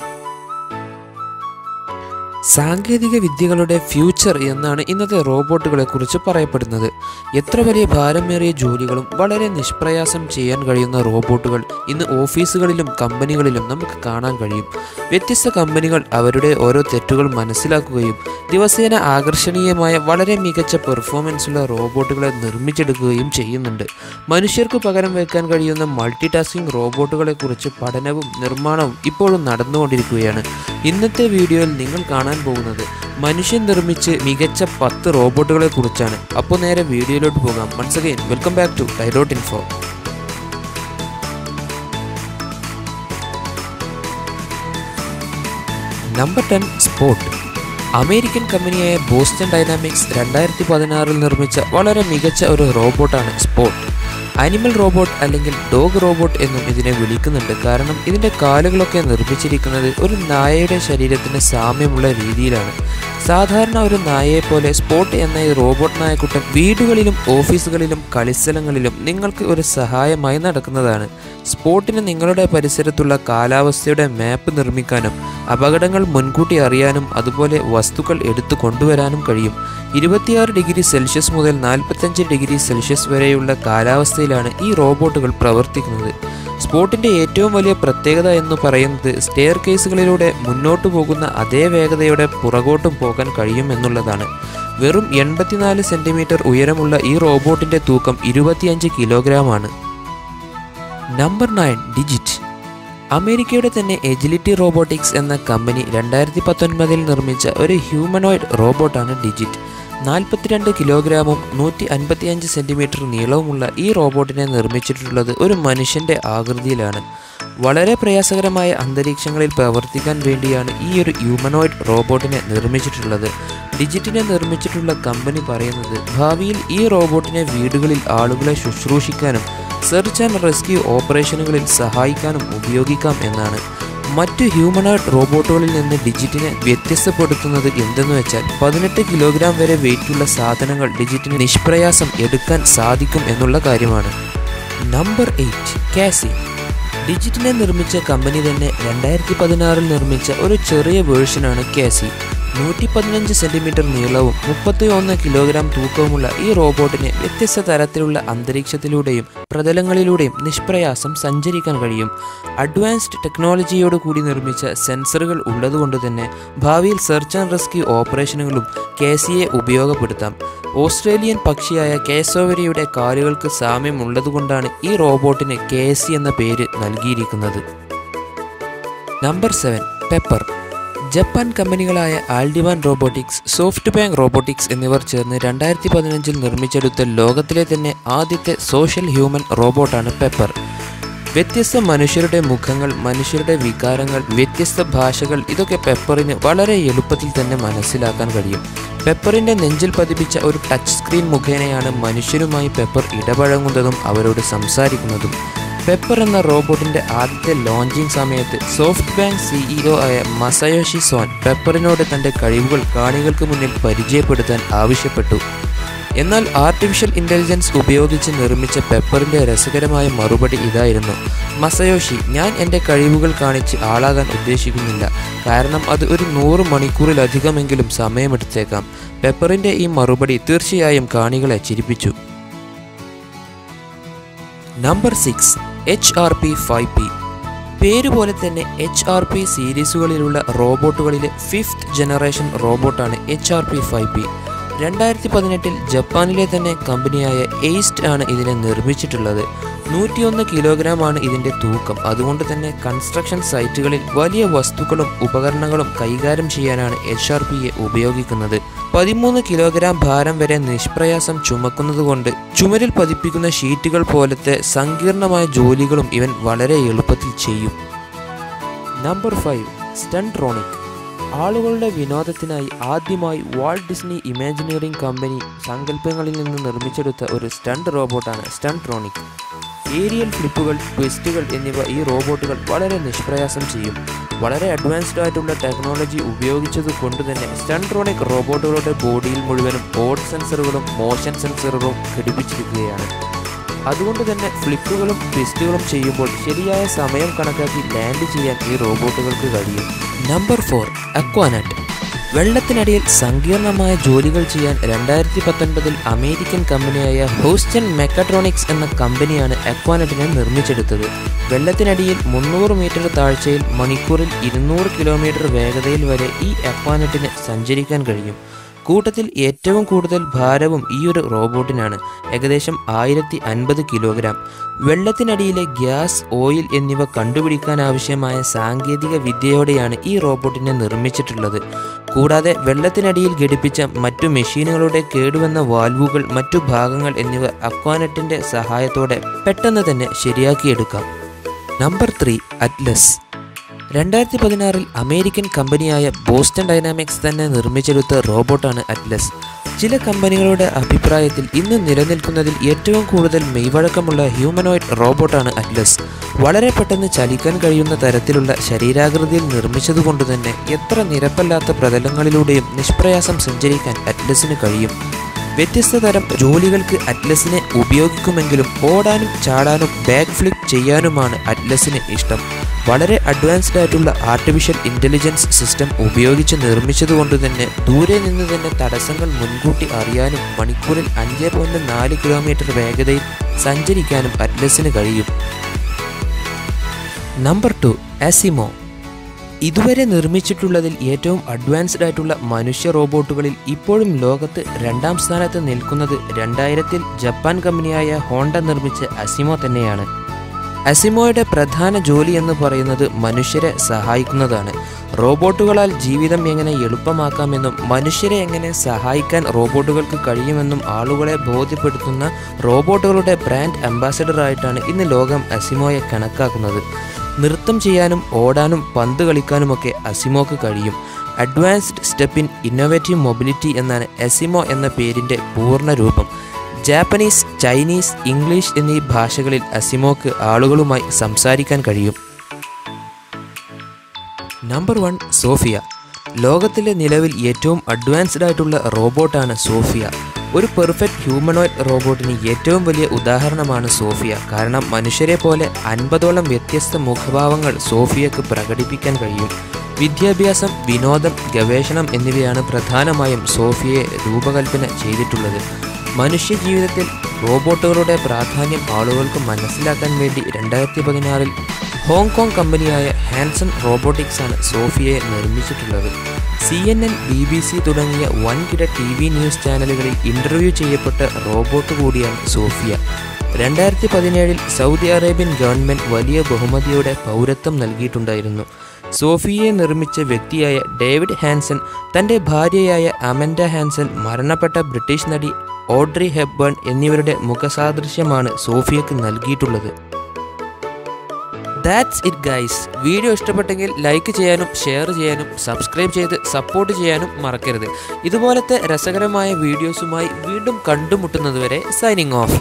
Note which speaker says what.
Speaker 1: Thank you. സാങ്കേതിക വിദ്യകളുടെ future എന്നാണ് ഇന്നത്തെ റോബോട്ടുകളെ കുറിച്ച് പറയപ്പെടുന്നത്. എത്ര വലിയ ഭാരമേറിയ ജോലികളും വളരെ നിഷ്പ്രയാസം ചെയ്യാൻ കഴിയുന്ന റോബോട്ടുകൾ ഇന്ന് ഓഫീസുകളിലും കമ്പനികളിലും നമുക്ക് കാണാൻ കഴിയും. വ്യത്യസ്ത കമ്പനികൾ അവരുടെ ഓരോ തെറ്റുകൾ മനസ്സിലാക്കുകയും ദിവസേന ആകർഷണീയമായ വളരെ മികച്ച പെർഫോമൻസുള്ള റോബോട്ടുകളെ നിർമ്മിച്ചെടുക്കുകയും ചെയ്യുന്നുണ്ട്. മനുഷ്യർക്ക് പകരം വയ്ക്കാൻ കഴിയുന്ന മൾട്ടി ടാസ്കിംഗ് റോബോട്ടുകളെ കുറിച്ച് പഠനവും നിർമ്മാണവും ഇപ്പോഴും നടന്നുകൊണ്ടിരിക്കുകയാണ്. ഇന്നത്തെ വീഡിയോയിൽ നിങ്ങൾ കാണാൻ പോകുന്നത്. മനുഷ്യൻ നിർമ്മിച്ച് മികച്ച പത്ത് റോബോട്ടുകളെ കുറിച്ചാണ്. അപ്പോൾ നേരെ വീഡിയോയിലോട്ട് പോകാം. Once again welcome back to Tyrot info number ten spot American കമ്പനിയായ ബോസ്റ്റൺ ഡൈനാമിക്സ് രണ്ടായിരത്തി പതിനാറിൽ നിർമ്മിച്ച വളരെ മികച്ച ഒരു റോബോട്ടാണ് സ്പോട്ട് അനിമൽ റോബോട്ട് അല്ലെങ്കിൽ ഡോഗ് റോബോട്ട് എന്നും ഇതിനെ വിളിക്കുന്നുണ്ട്. കാരണം ഇതിന്റെ കാലുകളൊക്കെ നിർമ്മിച്ചിരിക്കുന്നത് ഒരു നായയുടെ ശരീരത്തിന് സാമ്യമുള്ള രീതിയിലാണ്. സാധാരണ ഒരു നായയെ പോലെ സ്പോട്ട് എന്ന ഈ റോബോട്ട് നായക്കുട്ടൻ വീടുകളിലും ഓഫീസുകളിലും കളിസ്ഥലങ്ങളിലും നിങ്ങൾക്ക് ഒരു സഹായമായി നടക്കുന്നതാണ്. സ്പോട്ടിന് നിങ്ങളുടെ പരിസരത്തുള്ള കാലാവസ്ഥയുടെ മാപ്പ് നിർമ്മിക്കാനും അപകടങ്ങൾ മുൻകൂട്ടി അറിയാനും അതുപോലെ വസ്തുക്കൾ എടുത്തു കൊണ്ടുവരാനും കഴിയും. ഇരുപത്തിയാറ് ഡിഗ്രി സെൽഷ്യസ് മുതൽ നാൽപ്പത്തഞ്ച് ഡിഗ്രി സെൽഷ്യസ് വരെയുള്ള കാലാവസ്ഥയിലാണ് ഈ റോബോട്ടുകൾ പ്രവർത്തിക്കുന്നത്. സ്പോട്ടിന്റെ ഏറ്റവും വലിയ പ്രത്യേകത എന്ന് പറയുന്നത് സ്റ്റെയർ കേസുകളിലൂടെ മുന്നോട്ടു പോകുന്ന അതേ വേഗതയോടെ പുറകോട്ടും പോകാൻ കഴിയും എന്നുള്ളതാണ്. വെറും എൺപത്തിനാല് സെന്റിമീറ്റർ ഉയരമുള്ള ഈ റോബോട്ടിന്റെ തൂക്കം ഇരുപത്തിയഞ്ച് കിലോഗ്രാമാണ്. Number nine digit. അമേരിക്കയുടെ തന്നെ എജിലിറ്റി റോബോട്ടിക്സ് എന്ന കമ്പനി രണ്ടായിരത്തി പത്തൊൻപതിൽ നിർമ്മിച്ച ഒരു ഹ്യൂമനോയിഡ് റോബോട്ടാണ് ഡിജിറ്റ്. നാൽപ്പത്തിരണ്ട് കിലോഗ്രാമും നൂറ്റി അൻപത്തിയഞ്ച് സെന്റിമീറ്റർ നീളവുമുള്ള ഈ റോബോട്ടിനെ നിർമ്മിച്ചിട്ടുള്ളത് ഒരു മനുഷ്യന്റെ ആകൃതിയിലാണ്. വളരെ പ്രയാസകരമായ അന്തരീക്ഷങ്ങളിൽ പ്രവർത്തിക്കാൻ വേണ്ടിയാണ് ഈ ഒരു ഹ്യൂമനോയിഡ് റോബോട്ടിനെ നിർമ്മിച്ചിട്ടുള്ളത്. ഡിജിറ്റിനെ നിർമ്മിച്ചിട്ടുള്ള കമ്പനി പറയുന്നത് ഭാവിയിൽ ഈ റോബോട്ടിനെ വീടുകളിൽ ആളുകളെ ശുശ്രൂഷിക്കാനും സെർച്ച് ആൻഡ് റെസ്ക്യൂ ഓപ്പറേഷനുകളിൽ സഹായിക്കാനും ഉപയോഗിക്കാം എന്നാണ്. മറ്റു ഹ്യൂമനോയിഡ് റോബോട്ടുകളിൽ നിന്ന് ഡിജിറ്റിനെ വ്യത്യസ്തപ്പെടുത്തുന്നത് എന്തെന്ന് വെച്ചാൽ പതിനെട്ട് കിലോഗ്രാം വരെ വെയിറ്റുള്ള സാധനങ്ങൾ ഡിജിറ്റിന് നിഷ്പ്രയാസം എടുക്കാൻ സാധിക്കും എന്നുള്ള കാര്യമാണ്. നമ്പർ എയ്റ്റ് കാസി ഡിജിറ്റിനെ നിർമ്മിച്ച കമ്പനി തന്നെ രണ്ടായിരത്തി പതിനാറിൽ നിർമ്മിച്ച ഒരു ചെറിയ വേർഷനാണ് കാസി നൂറ്റി പതിനഞ്ച് സെന്റിമീറ്റർ നീളവും മുപ്പത്തി ഒന്ന് കിലോഗ്രാം തൂക്കവുമുള്ള ഈ റോബോട്ടിന് വ്യത്യസ്ത തരത്തിലുള്ള അന്തരീക്ഷത്തിലൂടെയും പ്രതലങ്ങളിലൂടെയും നിഷ്പ്രയാസം സഞ്ചരിക്കാൻ കഴിയും. അഡ്വാൻസ്ഡ് ടെക്നോളജിയോട് കൂടി നിർമ്മിച്ച സെൻസറുകൾ ഉള്ളതുകൊണ്ട് തന്നെ ഭാവിയിൽ സെർച്ച് ആൻഡ് റെസ്ക്യൂ ഓപ്പറേഷനുകളും കേസിയെ ഉപയോഗപ്പെടുത്താം. ഓസ്ട്രേലിയൻ പക്ഷിയായ കേസോവരിയുടെ കാലുകൾക്ക് സാമ്യമുള്ളതുകൊണ്ടാണ് ഈ റോബോട്ടിന് കെ എന്ന പേര് നൽകിയിരിക്കുന്നത്. Number seven Pepper. ജപ്പാൻ കമ്പനികളായ ആൽഡിവാൻ റോബോട്ടിക്സ് സോഫ്റ്റ് ബാങ്ക് റോബോട്ടിക്സ് എന്നിവർ ചേർന്ന് രണ്ടായിരത്തി പതിനഞ്ചിൽ നിർമ്മിച്ചെടുത്ത ലോകത്തിലെ തന്നെ ആദ്യത്തെ സോഷ്യൽ ഹ്യൂമൻ റോബോട്ടാണ് പെപ്പർ. വ്യത്യസ്ത മനുഷ്യരുടെ മുഖങ്ങൾ മനുഷ്യരുടെ വികാരങ്ങൾ വ്യത്യസ്ത ഭാഷകൾ ഇതൊക്കെ പെപ്പറിന് വളരെ എളുപ്പത്തിൽ തന്നെ മനസ്സിലാക്കാൻ കഴിയും. പെപ്പറിന്റെ നെഞ്ചിൽ പതിപ്പിച്ച ഒരു ടച്ച് സ്ക്രീൻ മുഖേനയാണ് മനുഷ്യരുമായി പെപ്പർ ഇടപഴകുന്നതും അവരോട് സംസാരിക്കുന്നതും. പെപ്പർ എന്ന റോബോട്ടിന്റെ ആദ്യത്തെ ലോഞ്ചിങ് സമയത്ത് സോഫ്റ്റ് ബാങ്ക് സിഇഒ ആയ മസയോഷി സോൻ പെപ്പറിനോട് തന്റെ കഴിവുകൾ കാണികൾക്ക് മുന്നിൽ പരിചയപ്പെടുത്താൻ ആവശ്യപ്പെട്ടു. എന്നാൽ ആർട്ടിഫിഷ്യൽ ഇന്റലിജൻസ് ഉപയോഗിച്ച് നിർമ്മിച്ച പെപ്പറിന്റെ രസകരമായ മറുപടി ഇതായിരുന്നു. മസയോഷി ഞാൻ എന്റെ കഴിവുകൾ കാണിച്ച് ആളാകാൻ ഉദ്ദേശിക്കുന്നില്ല. കാരണം അത് ഒരു നൂറ് മണിക്കൂറിലധികമെങ്കിലും സമയമെടുത്തേക്കാം. പെപ്പറിന്റെ ഈ മറുപടി തീർച്ചയായും കാണികളെ ചിരിപ്പിച്ചു. Number six. H R P five P പേരുപോലെ തന്നെ എച്ച് ആർ പി സീരീസുകളിലുള്ള റോബോട്ടുകളിലെ fifth generation റോബോട്ടാണ് H R P five P രണ്ടായിരത്തി പതിനെട്ടിൽ ജപ്പാനിലെ തന്നെ കമ്പനിയായ എയ്സ്റ്റ് ആണ് ഇതിനെ നിർമ്മിച്ചിട്ടുള്ളത്. നൂറ്റിയൊന്ന് കിലോഗ്രാം ആണ് ഇതിന്റെ തൂക്കം. അതുകൊണ്ട് തന്നെ കൺസ്ട്രക്ഷൻ സൈറ്റുകളിൽ വലിയ വസ്തുക്കളും ഉപകരണങ്ങളും കൈകാര്യം ചെയ്യാനാണ് എച്ച് ആർ പിയെ ഉപയോഗിക്കുന്നത്. പതിമൂന്ന് കിലോഗ്രാം ഭാരം വരെ നിഷ്പ്രയാസം ചുമക്കുന്നതുകൊണ്ട് ചുമരിൽ പതിപ്പിക്കുന്ന ഷീറ്റുകൾ പോലത്തെ സങ്കീർണമായ ജോലികളും ഇവൻ വളരെ എളുപ്പത്തിൽ ചെയ്യും. നമ്പർ ഫൈവ് സ്റ്റൺട്രോണിക് ആളുകളുടെ വിനോദത്തിനായി ആദ്യമായി വാൾട്ട് ഡിസ്നി ഇമാജിനിയറിംഗ് കമ്പനി സങ്കല്പങ്ങളിൽ നിന്ന് നിർമ്മിച്ചെടുത്ത ഒരു സ്റ്റണ്ട് റോബോട്ടാണ് സ്റ്റൺട്രോണിക് ഏരിയൽ ഫ്ലിപ്പുകൾ ട്വിസ്റ്റുകൾ എന്നിവ ഈ റോബോട്ടുകൾ വളരെ നിഷ്പ്രയാസം ചെയ്യും. വളരെ അഡ്വാൻസ്ഡ് ആയിട്ടുള്ള ടെക്നോളജി ഉപയോഗിച്ചത് കൊണ്ട് തന്നെ സ്റ്റൺട്രോണിക് റോബോട്ടുകളുടെ ബോഡിയിൽ മുഴുവനും ബോഡ് സെൻസറുകളും മോഷൻ സെൻസറുകളും ഘടിപ്പിച്ചിരിക്കുകയാണ്. അതുകൊണ്ട് തന്നെ ഫ്ലിപ്പുകളും ട്വിസ്റ്റുകളും ചെയ്യുമ്പോൾ ശരിയായ സമയം കണക്കാക്കി ലാൻഡ് ചെയ്യാൻ ഈ റോബോട്ടുകൾക്ക് കഴിയും. നമ്പർ ഫോർ അക്വാനറ്റ് വെള്ളത്തിനടിയിൽ സങ്കീർണമായ ജോലികൾ ചെയ്യാൻ രണ്ടായിരത്തി പത്തൊൻപതിൽ അമേരിക്കൻ കമ്പനിയായ ഹോസ്റ്റൻ മെക്കട്രോണിക്സ് എന്ന കമ്പനിയാണ് അക്വാനറ്റിനെ നിർമ്മിച്ചെടുത്തത്. വെള്ളത്തിനടിയിൽ മുന്നൂറ് മീറ്റർ താഴ്ചയിൽ മണിക്കൂറിൽ ഇരുന്നൂറ് കിലോമീറ്റർ വേഗതയിൽ വരെ ഈ അക്വാനറ്റിന് സഞ്ചരിക്കാൻ കഴിയും. കൂട്ടത്തിൽ ഏറ്റവും കൂടുതൽ ഭാരവും ഈ ഒരു റോബോട്ടിനാണ്. ഏകദേശം ആയിരത്തി അൻപത് കിലോഗ്രാം. വെള്ളത്തിനടിയിലെ ഗ്യാസ് ഓയിൽ എന്നിവ കണ്ടുപിടിക്കാൻ ആവശ്യമായ സാങ്കേതിക വിദ്യയോടെയാണ് ഈ റോബോട്ടിനെ നിർമ്മിച്ചിട്ടുള്ളത്. കൂടാതെ വെള്ളത്തിനടിയിൽ ഘടിപ്പിച്ച മറ്റു മെഷീനുകളുടെ കേടുവന്ന വാൽവുകൾ മറ്റു ഭാഗങ്ങൾ എന്നിവ അക്വാനറ്റിന്റെ സഹായത്തോടെ പെട്ടെന്ന് തന്നെ ശരിയാക്കിയെടുക്കാം. Number three Atlas. രണ്ടായിരത്തി പതിനാറിൽ അമേരിക്കൻ കമ്പനിയായ ബോസ്റ്റൺ ഡൈനാമിക്സ് തന്നെ നിർമ്മിച്ചെടുത്ത റോബോട്ടാണ് അറ്റ്ലസ്. ചില കമ്പനികളുടെ അഭിപ്രായത്തിൽ ഇന്ന് നിലനിൽക്കുന്നതിൽ ഏറ്റവും കൂടുതൽ മെയ്വഴക്കമുള്ള ഹ്യൂമനോയിഡ് റോബോട്ടാണ് അറ്റ്ലസ്. വളരെ പെട്ടെന്ന് ചലിക്കാൻ കഴിയുന്ന തരത്തിലുള്ള ശരീരാകൃതിയിൽ നിർമ്മിച്ചതുകൊണ്ട് തന്നെ എത്ര നിരപ്പല്ലാത്ത പ്രതലങ്ങളിലൂടെയും നിഷ്പ്രയാസം സഞ്ചരിക്കാൻ അറ്റ്ലസിന് കഴിയും. വ്യത്യസ്ത തരം ജോലികൾക്ക് അറ്റ്ലസിനെ ഉപയോഗിക്കുമെങ്കിലും ഓടാനും ചാടാനും ബാക്ക് ഫ്ലിപ്പ് ചെയ്യാനുമാണ് അറ്റ്ലസിന് ഇഷ്ടം. വളരെ അഡ്വാൻസ്ഡ് ആയിട്ടുള്ള ആർട്ടിഫിഷ്യൽ ഇന്റലിജൻസ് സിസ്റ്റം ഉപയോഗിച്ച് നിർമ്മിച്ചതുകൊണ്ട് തന്നെ ദൂരെ നിന്ന് തന്നെ തടസ്സങ്ങൾ മുൻകൂട്ടി അറിയാനും മണിക്കൂറിൽ അഞ്ച് പോയിന്റ് നാല് കിലോമീറ്റർ വേഗതയിൽ സഞ്ചരിക്കാനും അറ്റ്ലസിന് കഴിയും. നമ്പർ ടു അസിമോ ഇതുവരെ നിർമ്മിച്ചിട്ടുള്ളതിൽ ഏറ്റവും അഡ്വാൻസ്ഡ് ആയിട്ടുള്ള മനുഷ്യ റോബോട്ടുകളിൽ ഇപ്പോഴും ലോകത്ത് രണ്ടാം സ്ഥാനത്ത് നിൽക്കുന്നത് രണ്ടായിരത്തിൽ ജപ്പാൻ കമ്പനിയായ ഹോണ്ട നിർമ്മിച്ച അസിമോ തന്നെയാണ്. അസിമോയുടെ പ്രധാന ജോലി എന്ന് പറയുന്നത് മനുഷ്യരെ സഹായിക്കുന്നതാണ്. റോബോട്ടുകളാൽ ജീവിതം എങ്ങനെ എളുപ്പമാക്കാമെന്നും മനുഷ്യരെ എങ്ങനെ സഹായിക്കാൻ റോബോട്ടുകൾക്ക് കഴിയുമെന്നും ആളുകളെ ബോധ്യപ്പെടുത്തുന്ന റോബോട്ടുകളുടെ ബ്രാൻഡ് അംബാസഡറായിട്ടാണ് ഇന്ന് ലോകം അസിമോയെ കണക്കാക്കുന്നത്. നൃത്തം ചെയ്യാനും ഓടാനും പന്ത് കളിക്കാനുമൊക്കെ അസിമോക്ക് കഴിയും. Advanced step in innovative mobility എന്നാണ് എസിമോ എന്ന പേരിന്റെ പൂർണ രൂപം. ജാപ്പനീസ് ചൈനീസ് ഇംഗ്ലീഷ് എന്നീ ഭാഷകളിൽ അസിമോക്ക് ആളുകളുമായി സംസാരിക്കാൻ കഴിയും. Number one Sophia. ലോകത്തിലെ നിലവിൽ ഏറ്റവും അഡ്വാൻസ്ഡ് ആയിട്ടുള്ള റോബോട്ടാണ് സോഫിയ. ഒരു പെർഫെക്റ്റ് ഹ്യൂമനോയിഡ് റോബോട്ടിന് ഏറ്റവും വലിയ ഉദാഹരണമാണ് സോഫിയ. കാരണം മനുഷ്യരെ പോലെ അൻപതോളം വ്യത്യസ്ത മുഖഭാവങ്ങൾ സോഫിയക്ക് പ്രകടിപ്പിക്കാൻ കഴിയും. വിദ്യാഭ്യാസം വിനോദം ഗവേഷണം എന്നിവയാണ് പ്രധാനമായും സോഫിയയെ രൂപകൽപ്പന ചെയ്തിട്ടുള്ളത്. മനുഷ്യ ജീവിതത്തിൽ റോബോട്ടുകളുടെ പ്രാധാന്യം ആളുകൾക്ക് മനസ്സിലാക്കാൻ വേണ്ടി രണ്ടായിരത്തി പതിനാറിൽ ഹോങ്കോങ് കമ്പനിയായ ഹാൻസൺ റോബോട്ടിക്സ് ആണ് സോഫിയയെ നിർമ്മിച്ചിട്ടുള്ളത്. C N N B B C തുടങ്ങിയ വൻകിട ടി വി ന്യൂസ് ചാനലുകളിൽ ഇന്റർവ്യൂ ചെയ്യപ്പെട്ട റോബോട്ട് കൂടിയാണ് സോഫിയ. രണ്ടായിരത്തി പതിനേഴിൽ സൗദി അറേബ്യൻ ഗവൺമെന്റ് വലിയ ബഹുമതിയുടെ പൗരത്വം നൽകിയിട്ടുണ്ടായിരുന്നു. സോഫിയയെ നിർമ്മിച്ച വ്യക്തിയായ ഡേവിഡ് ഹാൻസൺ തന്റെ ഭാര്യയായ അമൻഡ ഹാൻസൺ മരണപ്പെട്ട ബ്രിട്ടീഷ് നടി ഓഡ്രി ഹെബ്ബേൺ എന്നിവരുടെ മുഖസാദൃശ്യമാണ് സോഫിയക്ക് നൽകിയിട്ടുള്ളത്. ദാറ്റ്സ് ഇറ്റ് ഗൈസ് വീഡിയോ ഇഷ്ടപ്പെട്ടെങ്കിൽ ലൈക്ക് ചെയ്യാനും ഷെയർ ചെയ്യാനും സബ്സ്ക്രൈബ് ചെയ്ത് സപ്പോർട്ട് ചെയ്യാനും മറക്കരുത്. ഇതുപോലത്തെ രസകരമായ വീഡിയോസുമായി വീണ്ടും കണ്ടുമുട്ടുന്നതുവരെ സൈനിങ് ഓഫ്